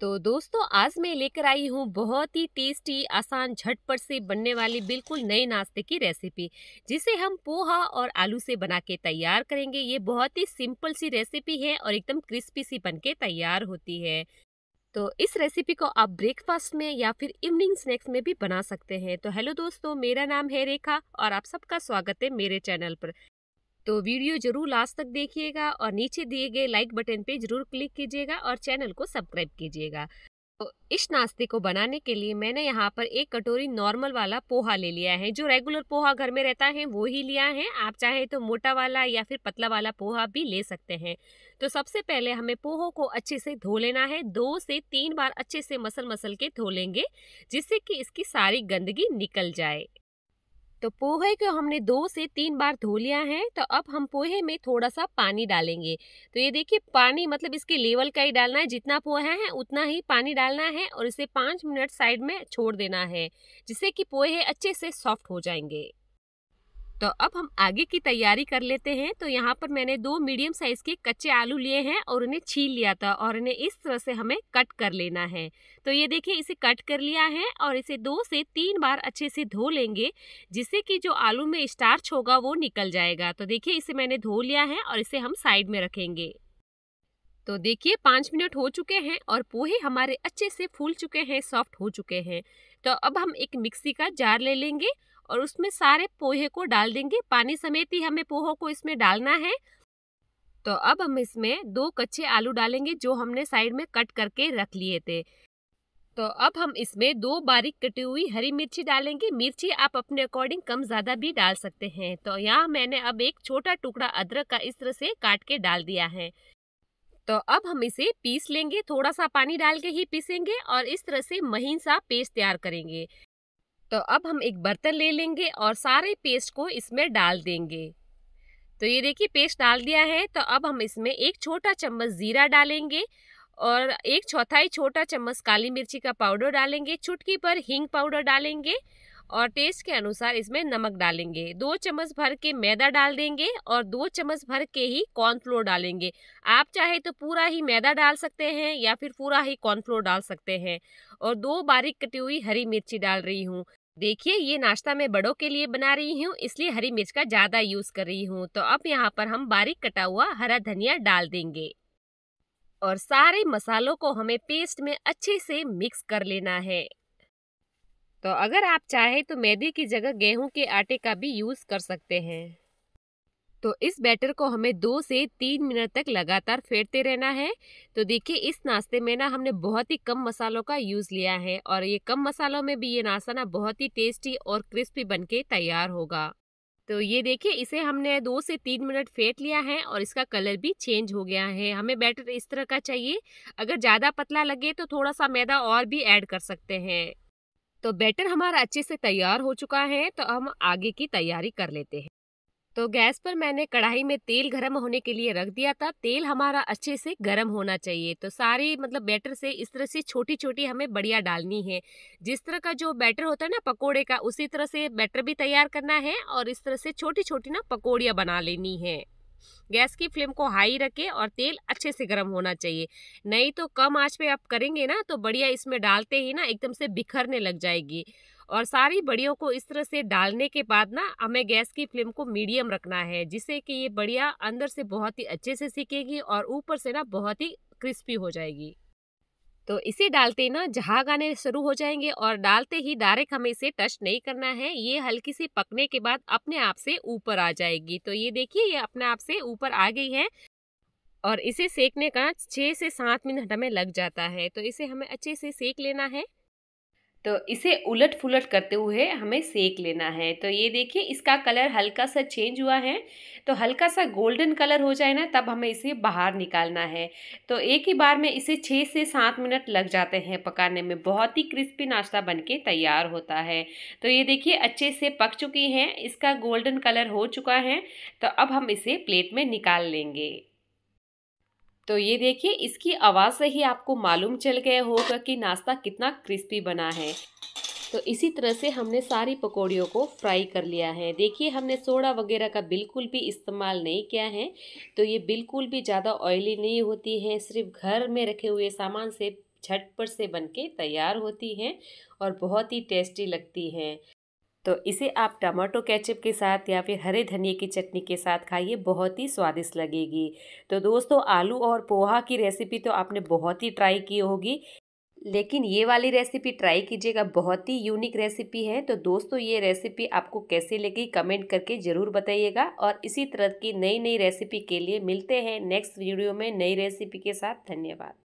तो दोस्तों, आज मैं लेकर आई हूँ बहुत ही टेस्टी, आसान, झटपट से बनने वाली बिल्कुल नए नाश्ते की रेसिपी, जिसे हम पोहा और आलू से बना के तैयार करेंगे। ये बहुत ही सिंपल सी रेसिपी है और एकदम क्रिस्पी सी बन के तैयार होती है। तो इस रेसिपी को आप ब्रेकफास्ट में या फिर इवनिंग स्नैक्स में भी बना सकते हैं। तो हेलो दोस्तों, मेरा नाम है रेखा और आप सबका स्वागत है मेरे चैनल पर। तो वीडियो ज़रूर लास्ट तक देखिएगा और नीचे दिए गए लाइक बटन पे ज़रूर क्लिक कीजिएगा और चैनल को सब्सक्राइब कीजिएगा। तो इस नाश्ते को बनाने के लिए मैंने यहाँ पर एक कटोरी नॉर्मल वाला पोहा ले लिया है, जो रेगुलर पोहा घर में रहता है, वो ही लिया है। आप चाहे तो मोटा वाला या फिर पतला वाला पोहा भी ले सकते हैं। तो सबसे पहले हमें पोहो को अच्छे से धो लेना है, दो से तीन बार अच्छे से मसल मसल के धो लेंगे, जिससे कि इसकी सारी गंदगी निकल जाए। तो पोहे को हमने दो से तीन बार धो लिया है तो अब हम पोहे में थोड़ा सा पानी डालेंगे। तो ये देखिए, पानी मतलब इसके लेवल का ही डालना है, जितना पोहा है उतना ही पानी डालना है और इसे पाँच मिनट साइड में छोड़ देना है, जिससे कि पोहे अच्छे से सॉफ्ट हो जाएँगे। तो अब हम आगे की तैयारी कर लेते हैं। तो यहाँ पर मैंने दो मीडियम साइज़ के कच्चे आलू लिए हैं और उन्हें छील लिया था और इन्हें इस तरह से हमें कट कर लेना है। तो ये देखिए, इसे कट कर लिया है और इसे दो से तीन बार अच्छे से धो लेंगे, जिससे कि जो आलू में स्टार्च होगा वो निकल जाएगा। तो देखिए, इसे मैंने धो लिया है और इसे हम साइड में रखेंगे। तो देखिए, पाँच मिनट हो चुके हैं और पोहे हमारे अच्छे से फूल चुके हैं, सॉफ्ट हो चुके हैं। तो अब हम एक मिक्सी का जार ले लेंगे और उसमें सारे पोहे को डाल देंगे। पानी समेत ही हमें पोहो को इसमें डालना है। तो अब हम इसमें दो कच्चे आलू डालेंगे जो हमने साइड में कट करके रख लिए थे। तो अब हम इसमें दो बारीक कटी हुई हरी मिर्ची डालेंगे। मिर्ची आप अपने अकॉर्डिंग कम ज़्यादा भी डाल सकते हैं। तो यहाँ मैंने अब एक छोटा टुकड़ा अदरक का इस तरह से काट के डाल दिया है। तो अब हम इसे पीस लेंगे। थोड़ा सा पानी डाल के ही पीसेंगे और इस तरह से महीन सा पेस्ट तैयार करेंगे। तो अब हम एक बर्तन ले लेंगे और सारे पेस्ट को इसमें डाल देंगे। तो ये देखिए, पेस्ट डाल दिया है तो अब हम इसमें एक छोटा चम्मच ज़ीरा डालेंगे और एक चौथाई छोटा चम्मच काली मिर्ची का पाउडर डालेंगे। चुटकी पर हींग पाउडर डालेंगे और टेस्ट के अनुसार इसमें नमक डालेंगे। दो चम्मच भर के मैदा डाल देंगे और दो चम्मच भर के ही कॉर्नफ्लोर डालेंगे। आप चाहे तो पूरा ही मैदा डाल सकते हैं या फिर पूरा ही कॉर्नफ्लोर डाल सकते हैं। और दो बारीक कटी हुई हरी मिर्ची डाल रही हूँ। देखिए, ये नाश्ता मैं बड़ों के लिए बना रही हूँ, इसलिए हरी मिर्च का ज़्यादा यूज़ कर रही हूँ। तो अब यहाँ पर हम बारीक कटा हुआ हरा धनिया डाल देंगे। और सारे मसालों को हमें पेस्ट में अच्छे से मिक्स कर लेना है। तो अगर आप चाहें तो मैदे की जगह गेहूँ के आटे का भी यूज़ कर सकते हैं। तो इस बैटर को हमें दो से तीन मिनट तक लगातार फेरते रहना है। तो देखिए, इस नाश्ते में ना हमने बहुत ही कम मसालों का यूज़ लिया है और ये कम मसालों में भी ये नाश्ता ना बहुत ही टेस्टी और क्रिस्पी बनके तैयार होगा। तो ये देखिए, इसे हमने दो से तीन मिनट फेंट लिया है और इसका कलर भी चेंज हो गया है। हमें बैटर इस तरह का चाहिए। अगर ज़्यादा पतला लगे तो थोड़ा सा मैदा और भी ऐड कर सकते हैं। तो बैटर हमारा अच्छे से तैयार हो चुका है तो हम आगे की तैयारी कर लेते हैं। तो गैस पर मैंने कढ़ाई में तेल गर्म होने के लिए रख दिया था। तेल हमारा अच्छे से गर्म होना चाहिए। तो सारी मतलब बैटर से इस तरह से छोटी छोटी हमें बढ़िया डालनी है। जिस तरह का जो बैटर होता है ना पकोड़े का, उसी तरह से बैटर भी तैयार करना है और इस तरह से छोटी छोटी ना पकौड़ियाँ बना लेनी है। गैस की फ्लेम को हाई रखें और तेल अच्छे से गर्म होना चाहिए। नहीं तो कम आँच पे आप करेंगे ना तो बढ़िया इसमें डालते ही ना एकदम से बिखरने लग जाएगी। और सारी बड़ियों को इस तरह से डालने के बाद ना, हमें गैस की फ्लेम को मीडियम रखना है, जिससे कि ये बढ़िया अंदर से बहुत ही अच्छे से सीखेगी और ऊपर से ना बहुत ही क्रिस्पी हो जाएगी। तो इसे डालते ना जहाग आने शुरू हो जाएँगे और डालते ही डायरेक्ट हमें इसे टच नहीं करना है, ये हल्की सी पकने के बाद अपने आप से ऊपर आ जाएगी। तो ये देखिए, ये अपने आप से ऊपर आ गई है और इसे सेकने का छः से सात मिनट हमें लग जाता है। तो इसे हमें अच्छे से सेक लेना है। तो इसे उलट फुलट करते हुए हमें सेक लेना है। तो ये देखिए, इसका कलर हल्का सा चेंज हुआ है। तो हल्का सा गोल्डन कलर हो जाए ना, तब हमें इसे बाहर निकालना है। तो एक ही बार में इसे छः से सात मिनट लग जाते हैं पकाने में। बहुत ही क्रिस्पी नाश्ता बनके तैयार होता है। तो ये देखिए, अच्छे से पक चुकी हैं। इसका गोल्डन कलर हो चुका है। तो अब हम इसे प्लेट में निकाल लेंगे। तो ये देखिए, इसकी आवाज़ से ही आपको मालूम चल गया होगा कि नाश्ता कितना क्रिस्पी बना है। तो इसी तरह से हमने सारी पकौड़ियों को फ्राई कर लिया है। देखिए, हमने सोडा वगैरह का बिल्कुल भी इस्तेमाल नहीं किया है। तो ये बिल्कुल भी ज़्यादा ऑयली नहीं होती है, सिर्फ़ घर में रखे हुए सामान से झटपट से बन के तैयार होती हैं और बहुत ही टेस्टी लगती हैं। तो इसे आप टमाटो केचप के साथ या फिर हरे धनिए की चटनी के साथ खाइए, बहुत ही स्वादिष्ट लगेगी। तो दोस्तों, आलू और पोहा की रेसिपी तो आपने बहुत ही ट्राई की होगी, लेकिन ये वाली रेसिपी ट्राई कीजिएगा, बहुत ही यूनिक रेसिपी है। तो दोस्तों, ये रेसिपी आपको कैसे लगी कमेंट करके ज़रूर बताइएगा और इसी तरह की नई नई रेसिपी के लिए मिलते हैं नेक्स्ट वीडियो में नई रेसिपी के साथ। धन्यवाद।